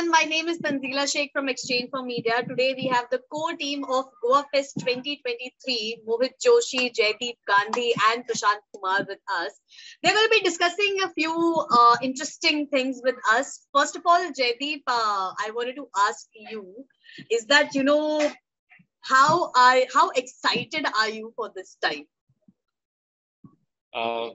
everyone. My name is Tanzila Shaikh from exchange4media. Today we have the core team of Goa Fest 2023, Mohit Joshi, Jaideep Gandhi, and Prasanth Kumar with us. They're going to be discussing a few uh, interesting things with us. First of all, Jaideep, uh, I wanted to ask you, is that, you know, how I how excited are you for this time? Uh,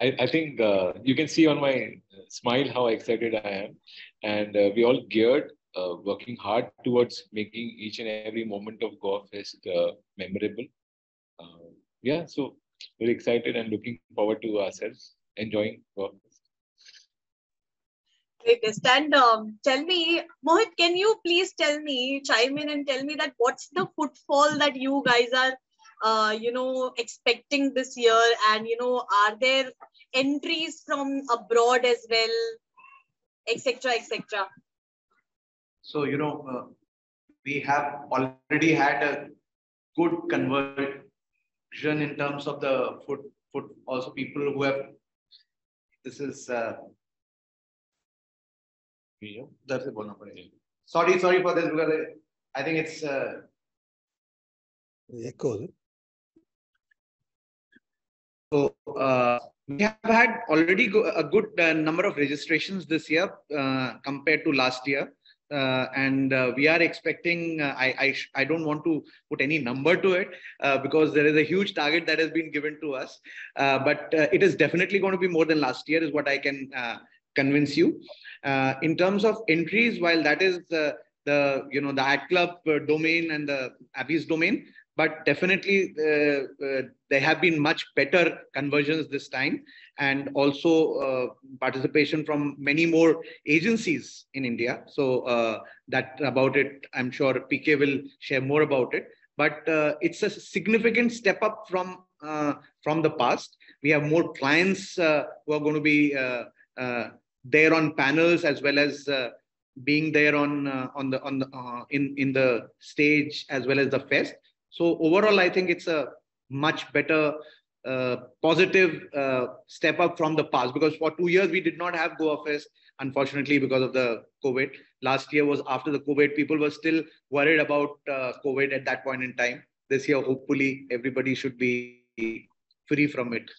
I, I think uh, you can see on my smile how excited I am. And uh, we all geared, uh, working hard towards making each and every moment of Goa Fest uh, memorable. Uh, yeah, so very excited and looking forward to ourselves enjoying Goa Fest. Greatest. And um, tell me, Mohit, can you please tell me, chime in and tell me that what's the footfall that you guys are uh, you know, expecting this year? And, you know, are there entries from abroad as well, etc., etc.? So, you know, uh, we have already had a good conversion in terms of the foot, foot also people who have, this is, uh, sorry, sorry for this because I, I think it's, uh, echo. So uh, we have had already go a good uh, number of registrations this year uh, compared to last year. Uh, and uh, we are expecting, uh, I, I, I, don't want to put any number to it because there is a huge target that has been given to us. but it is definitely going to be more than last year is what I can convince you. in terms of entries, while that is the, you know, the ad club domain and the Abby's domain, but definitely uh, uh, there have been much better conversions this time and also uh, participation from many more agencies in India. So uh, that about it, I'm sure PK will share more about it. But uh, it's a significant step up from uh, from the past. We have more clients who are going to be there on panels as well as being there on on the on the in in the stage as well as the fest so overall, I think it's a much better uh, positive uh, step up from the past because for two years we did not have Goa Fest, unfortunately, because of the COVID. Last year was after the COVID. People were still worried about uh, COVID at that point in time. This year, hopefully, everybody should be free from it.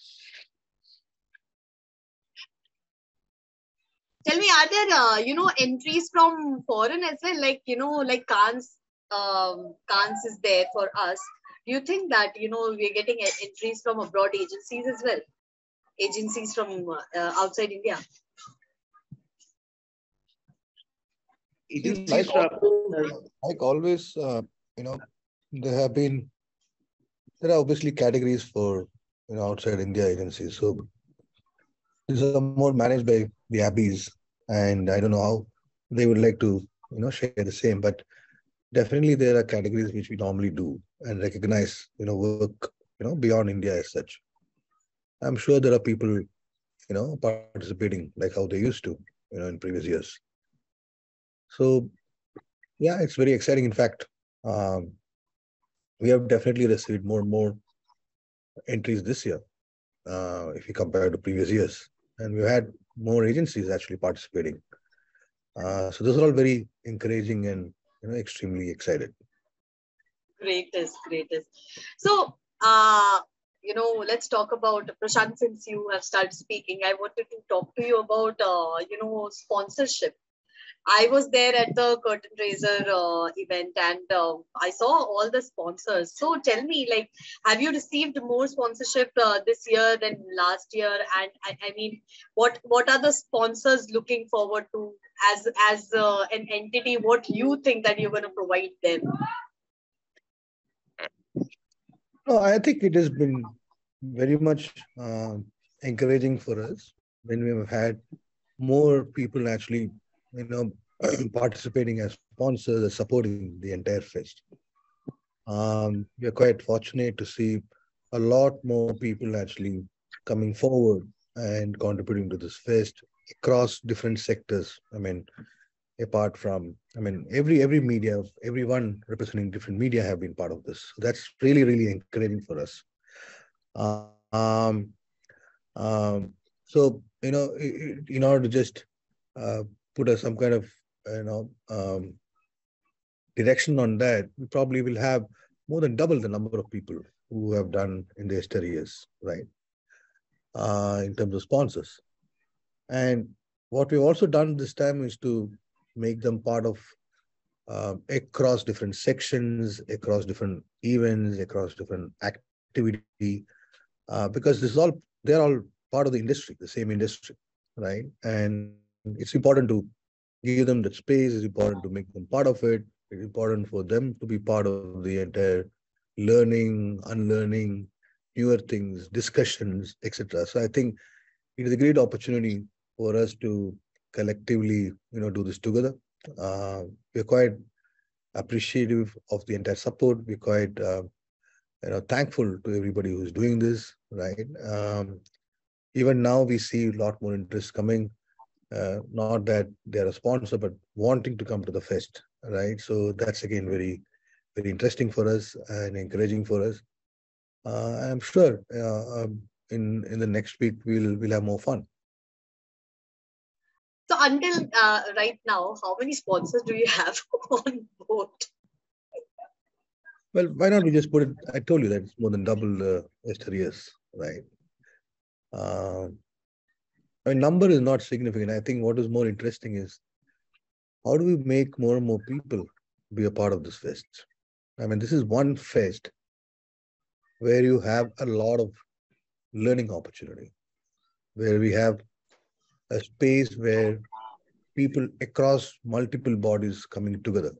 Tell me, are there, uh, you know, entries from foreign as well? Like, you know, like Cannes um, Cannes is there for us. Do you think that you know we're getting entries from abroad agencies as well, agencies from uh, outside India? like, like always, uh, you know, there have been there are obviously categories for you know outside India agencies. So these are more managed by the Abbys, and I don't know how they would like to you know share the same, but definitely there are categories which we normally do and recognize, you know, work, you know, beyond India as such. I'm sure there are people, you know, participating like how they used to, you know, in previous years. So, yeah, it's very exciting. In fact, um, we have definitely received more and more entries this year uh, if you compare to previous years. And we've had more agencies actually participating. Uh, so those are all very encouraging and you know extremely excited. Greatest greatest. So uh you know let's talk about prasanth since you have started speaking i wanted to talk to you about uh, you know sponsorship I was there at the curtain raiser uh, event and uh, I saw all the sponsors. So tell me, like, have you received more sponsorship uh, this year than last year? And I, I, mean, what what are the sponsors looking forward to as as uh, an entity? What you think that you're going to provide them? No, I think it has been very much uh, encouraging for us when we have had more people actually you know, participating as sponsors supporting the entire fest. Um, we are quite fortunate to see a lot more people actually coming forward and contributing to this fest across different sectors. I mean, apart from, I mean, every every media, everyone representing different media have been part of this. So that's really, really encouraging for us. Um, um, so, you know, in order to just uh, put a, some kind of you know um, direction on that, we probably will have more than double the number of people who have done in the their years, right? Uh, in terms of sponsors. And what we've also done this time is to make them part of uh, across different sections, across different events, across different activity, uh, because this is all they're all part of the industry, the same industry, right? And it's important to give them the space. It's important to make them part of it. It's important for them to be part of the entire learning, unlearning, newer things, discussions, etc. So I think it is a great opportunity for us to collectively, you know, do this together. Uh, we're quite appreciative of the entire support. We're quite, uh, you know, thankful to everybody who's doing this. Right. Um, even now, we see a lot more interest coming. Uh, not that they're a sponsor, but wanting to come to the fest. Right. So that's again very, very interesting for us and encouraging for us. Uh, I'm sure uh, um, in in the next week we'll we'll have more fun. So until uh, right now, how many sponsors do you have on board? Well, why not we just put it? I told you that it's more than double the yesteryears, right? I mean, number is not significant. I think what is more interesting is how do we make more and more people be a part of this fest? I mean, this is one fest where you have a lot of learning opportunity, where we have a space where people across multiple bodies coming together,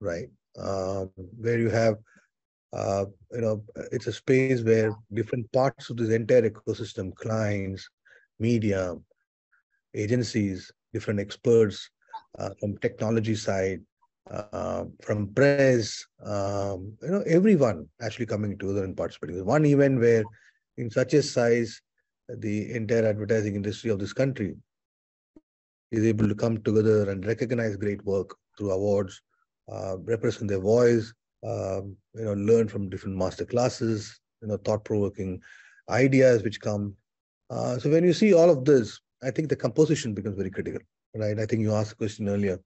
right? Uh, where you have, uh, you know, it's a space where different parts of this entire ecosystem, clients, media, agencies, different experts uh, from technology side, uh, from press, um, you know, everyone actually coming together and participating. One event where, in such a size, the entire advertising industry of this country is able to come together and recognize great work through awards, uh, represent their voice, um, you know, learn from different master classes, you know, thought-provoking ideas which come. Uh, so when you see all of this, I think the composition becomes very critical, right? I think you asked a question earlier.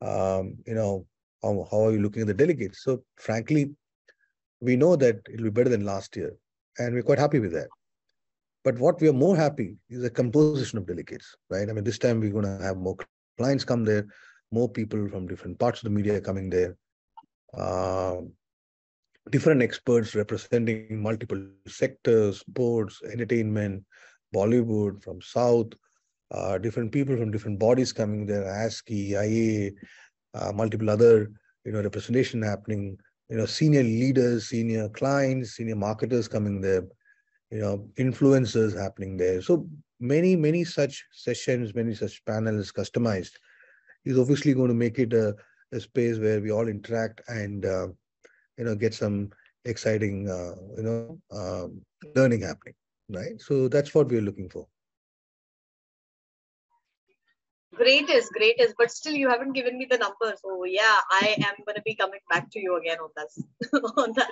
Um, you know, how, how are you looking at the delegates? So frankly, we know that it'll be better than last year, and we're quite happy with that. But what we are more happy is the composition of delegates, right? I mean, this time we're going to have more clients come there, more people from different parts of the media coming there, uh, different experts representing multiple sectors, sports, entertainment, Bollywood, from South, uh, different people from different bodies coming there, ASCI, IA, uh, multiple other, you know, representation happening, you know, senior leaders, senior clients, senior marketers coming there you know, influencers happening there. So many, many such sessions, many such panels customized is obviously going to make it a, a space where we all interact and, uh, you know, get some exciting, uh, you know, uh, learning happening, right? So that's what we're looking for. Greatest, greatest, but still you haven't given me the number. So yeah, I am going to be coming back to you again on this, on that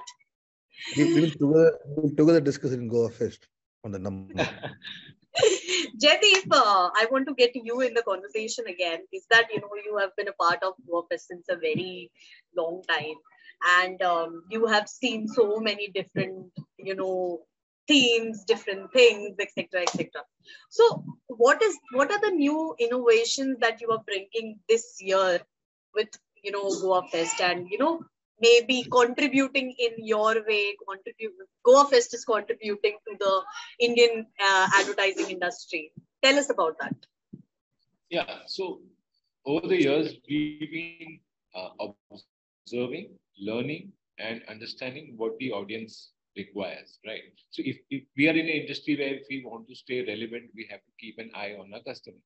we, will together, we'll together discuss it in Goa Fest on the number. Jaideep, uh, I want to get you in the conversation again. Is that you know you have been a part of Fest since a very long time, and um, you have seen so many different you know themes, different things, etc., etc. So, what is what are the new innovations that you are bringing this year with you know Goa Fest, and you know maybe contributing in your way, contribute, Goa Fest is contributing to the Indian uh, advertising industry. Tell us about that. Yeah, so over the years, we've been uh, observing, learning, and understanding what the audience requires, right? So if, if we are in an industry where if we want to stay relevant, we have to keep an eye on our customer.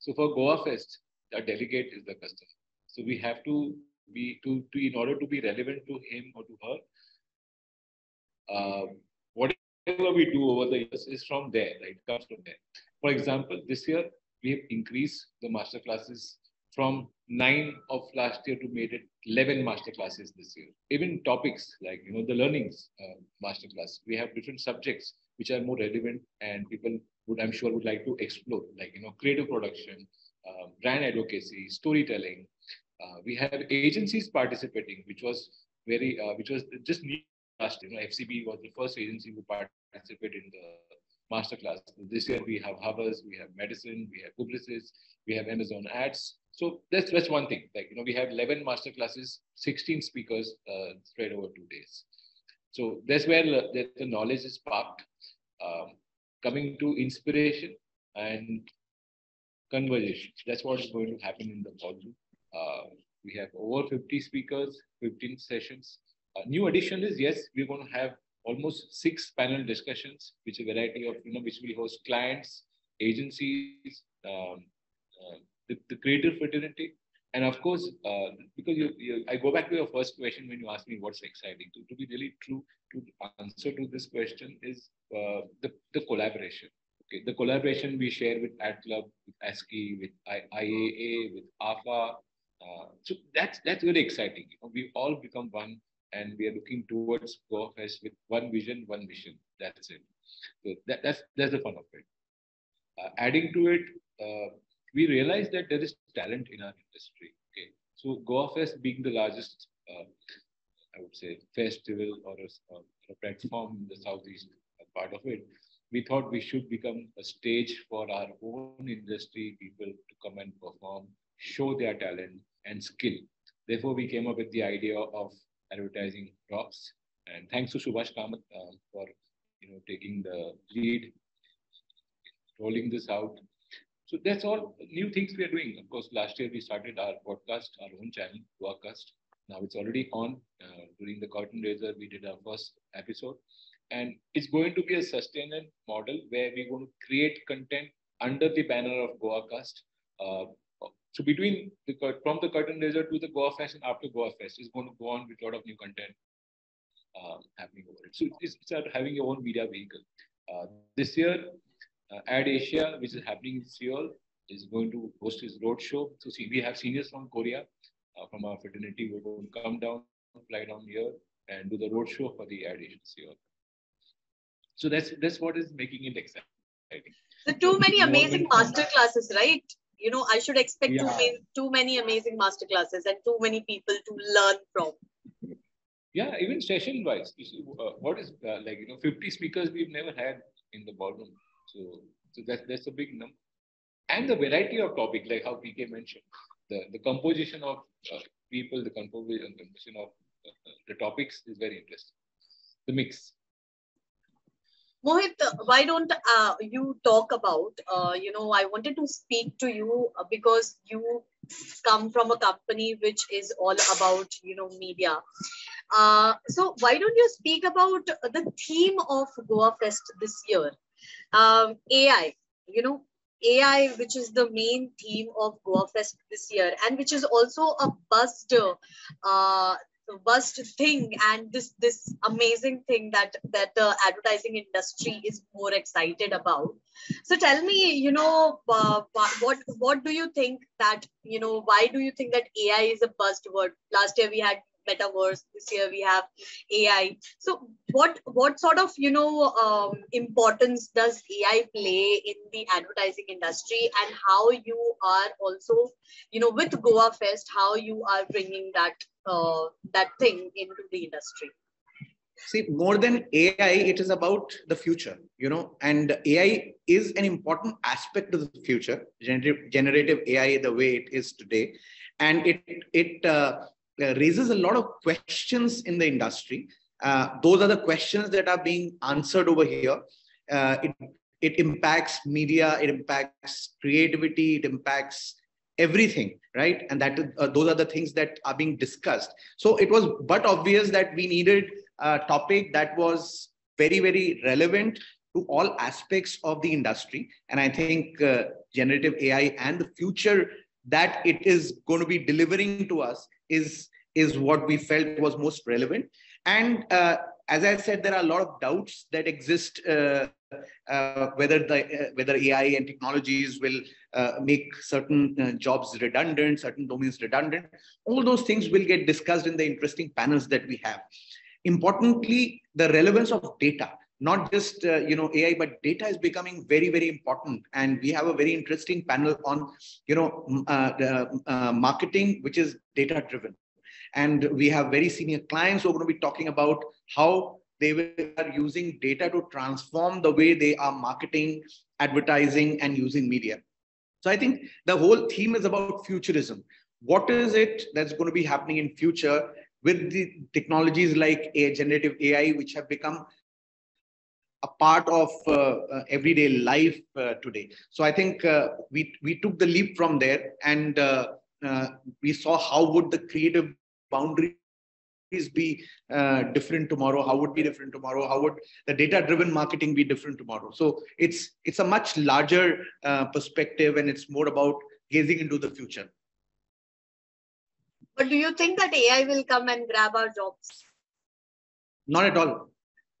So for Goa Fest, the delegate is the customer. So we have to be to, to in order to be relevant to him or to her uh, whatever we do over the years is from there right comes from there for example this year we have increased the master classes from nine of last year to made it 11 master classes this year even topics like you know the learnings uh, master class we have different subjects which are more relevant and people would i'm sure would like to explore like you know creative production uh, brand advocacy, storytelling. Uh, we have agencies participating, which was very, uh, which was just new last. You know, FCB was the first agency who participated in the masterclass. This year we have Havas, we have Madison, we have Publicis, we have Amazon Ads. So that's that's one thing. Like you know, we have 11 masterclasses, 16 speakers uh, spread over two days. So that's where the, the knowledge is sparked. Um, coming to inspiration and conversation. That's what is going to happen in the ballroom. Uh, we have over 50 speakers, 15 sessions. New addition is yes, we're going to have almost six panel discussions, which a variety of you know which will host clients, agencies, um, uh, the, the creative fraternity, and of course, uh, because you, you, I go back to your first question when you asked me what's exciting. To, to be really true, to answer to this question is uh, the, the collaboration. Okay, the collaboration we share with Ad Club, with ASCI, with I, IAA, with AFA. Uh, so that's that's really exciting. You know, we all become one, and we are looking towards Goa Fest with one vision, one mission. That's it. So that, that's that's the fun of it. Uh, adding to it, uh, we realize that there is talent in our industry. Okay, so Goa Fest being the largest, uh, I would say, festival or a, or a platform in the southeast part of it, we thought we should become a stage for our own industry people to come and perform, show their talent and skill. Therefore, we came up with the idea of advertising drops. And thanks to Subhash Kamath uh, for you know taking the lead, rolling this out. So that's all new things we are doing. Of course, last year we started our podcast, our own channel, GoaCast. Now it's already on. Uh, during the curtain raiser, we did our first episode. And it's going to be a sustainable model where we're going to create content under the banner of GoaCast. Uh, so between the from the curtain raiser to the Goa Fest and after Goa Fest is going to go on with a lot of new content uh, happening over it. So it's, it's having your own media vehicle. Uh, this year, uh, Ad Asia, which is happening in Seoul, is going to host his roadshow. So see, we have seniors from Korea, uh, from our fraternity, going to come down, fly down here, and do the roadshow for the Ad Asia Seoul. So that's that's what is making it exciting. So too many amazing master classes, right? You know, I should expect yeah. too, many, too many amazing master classes and too many people to learn from. Yeah, even session wise, uh, what is uh, like you know, 50 speakers we've never had in the ballroom. So, so that's that's a big number, and the variety of topic, like how PK mentioned, the the composition of uh, people, the composition of uh, the topics is very interesting. The mix. Mohit, why don't uh, you talk about, uh, you know, I wanted to speak to you uh, because you come from a company which is all about, you know, media. Uh, so why don't you speak about the theme of Goa Fest this year? Um, AI, you know, AI, which is the main theme of Goa Fest this year, and which is also a buzzed uh, worst thing and this this amazing thing that that the advertising industry is more excited about. So tell me you know uh, what what do you think that you know why do you think that ai is a buzzword? Last year we had metaverse this year we have ai so what what sort of you know um, importance does ai play in the advertising industry and how you are also you know with goa fest how you are bringing that uh, that thing into the industry. See more than ai it is about the future you know and ai is an important aspect of the future. Generative, generative ai the way it is today. And it it uh, uh, raises a lot of questions in the industry. Uh, those are the questions that are being answered over here. Uh, it, it impacts media it impacts creativity it impacts everything right? And that uh, those are the things that are being discussed. So it was but obvious that we needed a topic that was very very relevant to all aspects of the industry. And i think uh, generative ai and the future that it is going to be delivering to us is is what we felt was most relevant. And uh, as i said there are a lot of doubts that exist uh, uh, whether the uh, whether AI and technologies will uh, make certain uh, jobs redundant, certain domains redundant. All those things will get discussed in the interesting panels that we have. Importantly, the relevance of data. not just uh, you know AI, but data is becoming very very important. And we have a very interesting panel on you know uh, uh, marketing, which is data driven. And we have very senior clients who are going to be talking about how they are using data to transform the way they are marketing, advertising, and using media. So I think the whole theme is about futurism. What is it that's going to be happening in future with the technologies like AI, generative AI, which have become a part of uh, uh, everyday life uh, today. So I think uh, we we took the leap from there, and uh, uh, we saw how would the creative boundaries be different tomorrow? How would be different tomorrow? How would the data-driven marketing be different tomorrow? So it's it's a much larger perspective, and it's more about gazing into the future. But do you think that AI will come and grab our jobs? Not at all.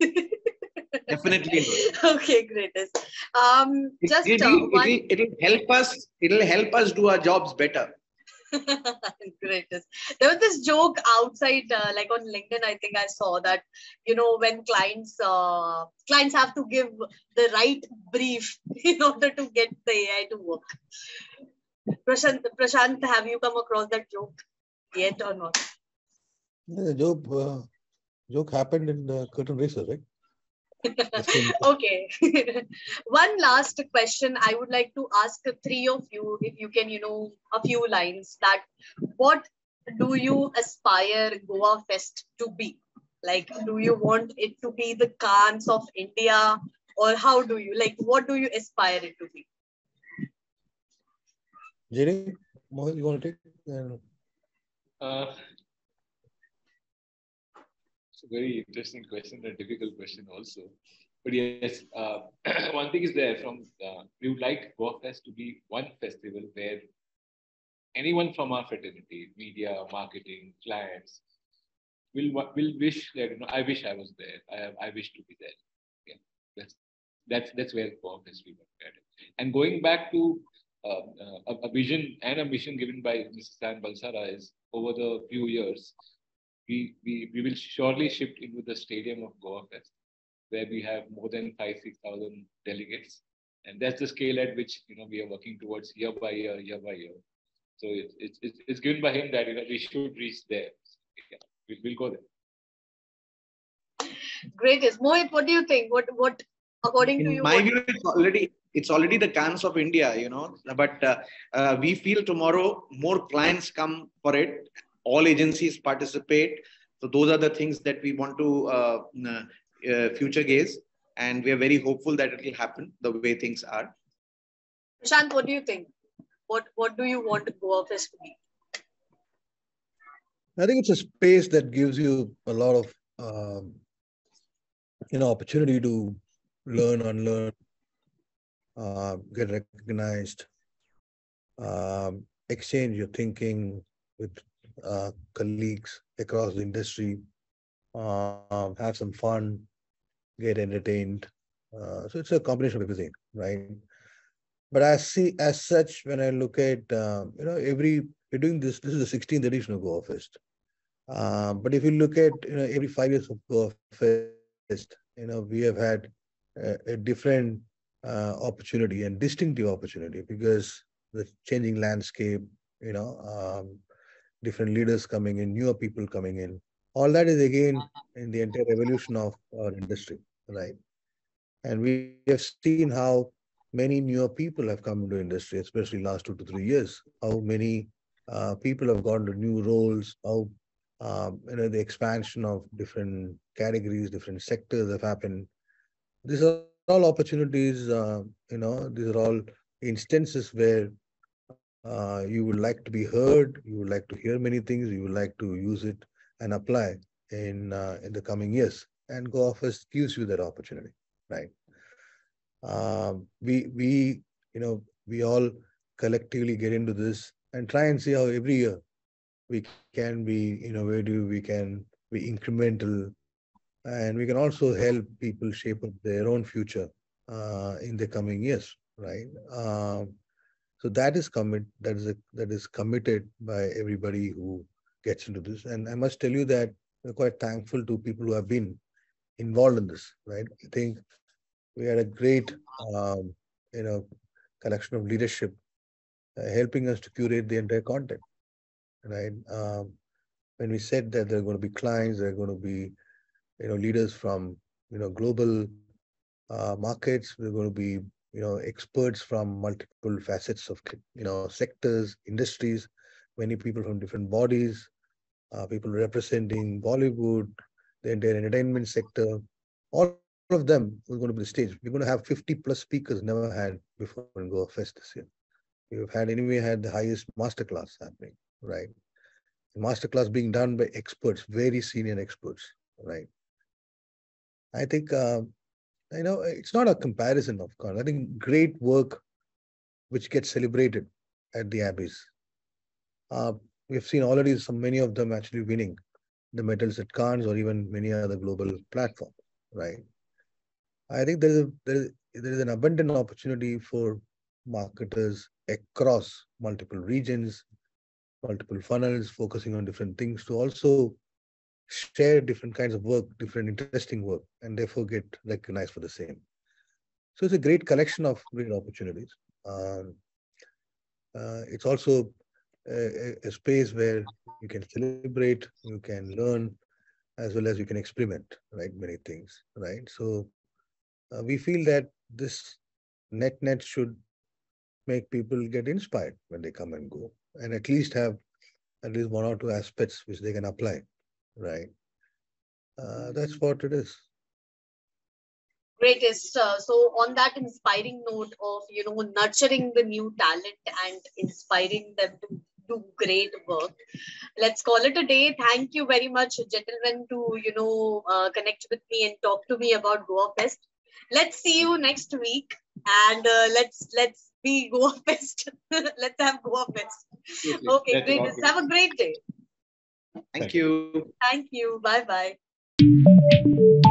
Definitely. okay, greatest. Um, just it, uh, will it, it'll help us. It'll help us do our jobs better. greatest. There was this joke outside, uh, like on LinkedIn. I think I saw that. You know, when clients uh, clients have to give the right brief in order to get the AI to work. Prasanth, Prasanth, have you come across that joke yet or not? The joke, uh, joke happened in the curtain raiser, right? Okay. One last question I would like to ask three of you, if you can, you know, a few lines that what do you aspire Goa Fest to be? Like, do you want it to be the Cannes of India or how do you, like, what do you aspire it to be? Jerry, Mohit, you want to take? Uh, a very interesting question, a difficult question also. But yes, uh, one thing is there from uh, we would like Goa to be one festival where anyone from our fraternity, media, marketing, clients, will will wish that you know I wish I was there. I I wish to be there. Yeah, that's that's that's where Goa Fest we look at. And going back to uh, uh, a, a, vision and a mission given by Mr. Sam Balsara is over the few years we, we, we will surely shift into the stadium of Goa Fest, where we have more than five, 6,000 delegates. And that's the scale at which, you know, we are working towards year by year, year by year. So it's, it's, it's given by him that, you know, we should reach there. Yeah, we, we'll go there. Great. Is Mohit, what do you think? What, what, according In to you? My what... view, it's already, it's already the Cannes of India, you know, but uh, uh, we feel tomorrow more clients come for it all agencies participate. So those are the things that we want to uh, uh, future gaze, and we are very hopeful that it will happen the way things are. Prasanth, what do you think? What What do you want Goa Fest to be? I think it's a space that gives you a lot of um, you know opportunity to learn, unlearn, uh, get recognized, um, exchange your thinking with uh, colleagues across the industry, uh, have some fun, get entertained. Uh, so it's a combination of everything, right? But I see as such when I look at uh, you know every we're doing this. This is the 16th edition of Goa Fest. Uh, but if you look at you know every five years of Goa Fest, you know we have had a, a different uh, opportunity and distinctive opportunity because the changing landscape, you know, um, different leaders coming in, newer people coming in. All that is again in the entire evolution of our industry, right? And we have seen how many newer people have come into industry, especially last two to three years. How many uh, people have gone to new roles, how um, you know the expansion of different categories, different sectors have happened. These are all opportunities. Uh, you know, these are all instances where uh, you would like to be heard, you would like to hear many things, you would like to use it and apply in uh, in the coming years. And Goa Fest gives you that opportunity, right? Um, we we you know we all collectively get into this and try and see how every year we can be innovative, we can be incremental, and we can also help people shape up their own future uh, in the coming years, right? Um, so that is commit that is a, that is committed by everybody who gets into this. And I must tell you that we're quite thankful to people who have been involved in this, right? I think we had a great, um, you know, collection of leadership uh, helping us to curate the entire content, right? Um, when we said that there are going to be clients, there are going to be, you know, leaders from, you know, global uh, markets, we're going to be, you know, experts from multiple facets of, you know, sectors, industries, many people from different bodies, uh, people representing Bollywood, the entire entertainment sector, all of them are going to be the stage. We're going to have 50 plus speakers never had before in Goa Fest this year. We've had anyway had the highest masterclass happening, right? Masterclass being done by experts, very senior experts, right? I think uh, you know it's not a comparison of course. I think great work which gets celebrated at the Abbys. Uh, we've seen already some many of them actually winning the medals at Cannes or even many other global platforms, right? I think there is, a, there is, there is an abundant opportunity for marketers across multiple regions, multiple funnels, focusing on different things to also share different kinds of work, different interesting work, and therefore get recognized for the same. So it's a great collection of great opportunities. Um, uh, it's also a, a, space where you can celebrate, you can learn, as well as you can experiment, right? Many things, right? So uh, we feel that this net net should make people get inspired when they come and go, and at least have at least one or two aspects which they can apply, right? Uh, that's what it is greatest uh, so on that inspiring note of you know nurturing the new talent and inspiring them to do great work. Let's call it a day. Thank you very much, gentlemen, to you know uh, connect with me and talk to me about Goa Fest. Let's see you next week, and uh, let's let's be Goa Fest. let's have Goa Fest. Okay, great. Let's have a great day. Thank you. Thank you. Bye bye.